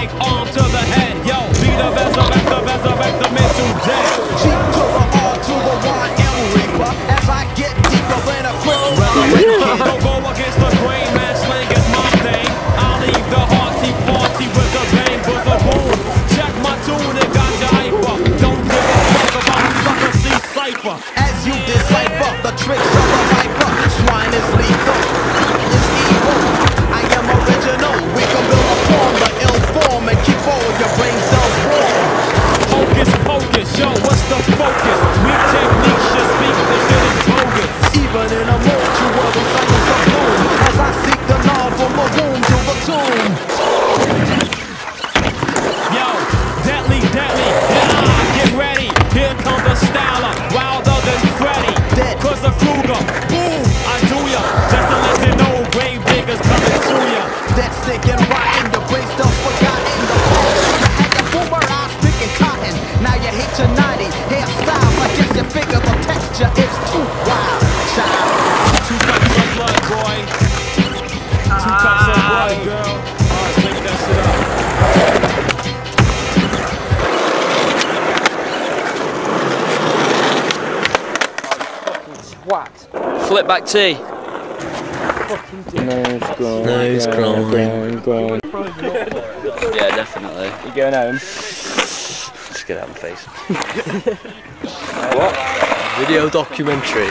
leg, arm to the head. Yo, be the best, the best, the best, the best, the mid to to the one and the Y, M Reaper. As I get deeper than a flow. Yeah. Don't go against the grain, man, slang is my thing. I leave the hearty party with the bang, with the boom. Check my tune and got your hyper. Don't give a fuck about sucker, see cypher. As you decipher the tricks of the viper, swine is lethal. Yo, what's the focus? Flip back T. Nose grown. Nose grown. grown, grown. Yeah, definitely. You going home? Just get out of my face. what? Video documentary.